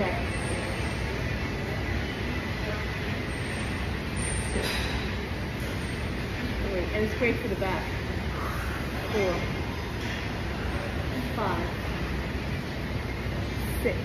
Okay. Wait, and it's great for the back. Four. Five. Six.